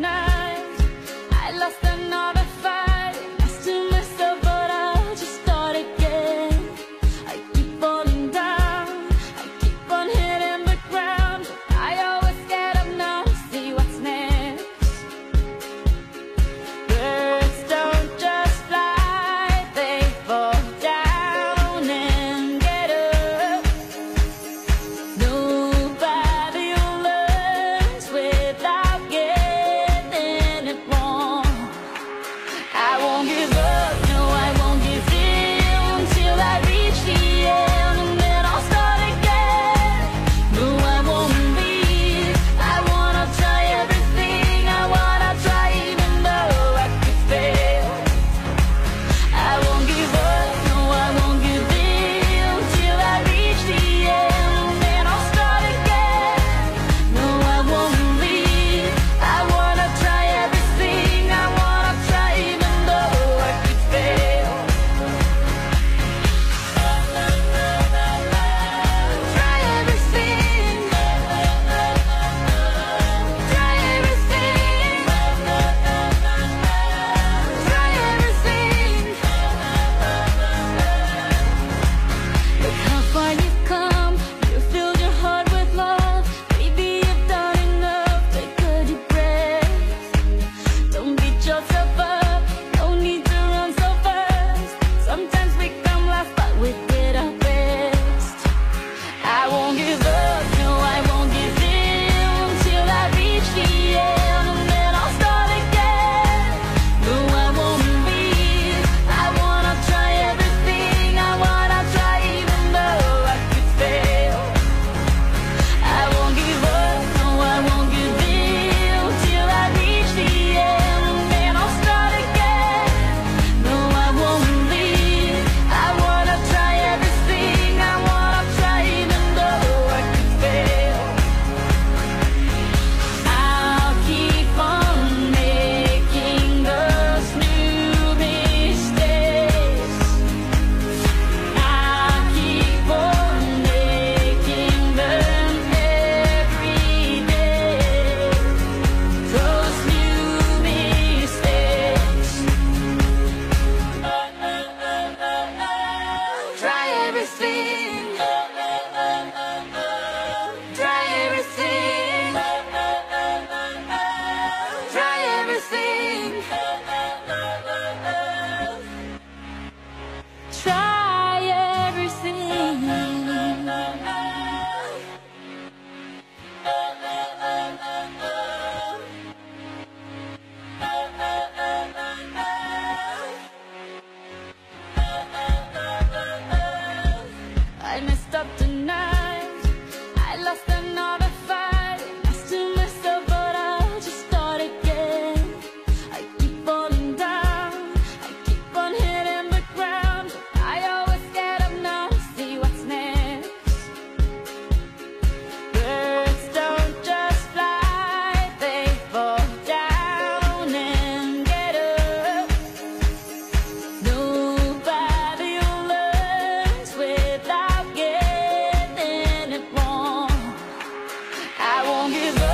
night. I lost another fight. I messed up tonight I lost another don't give up.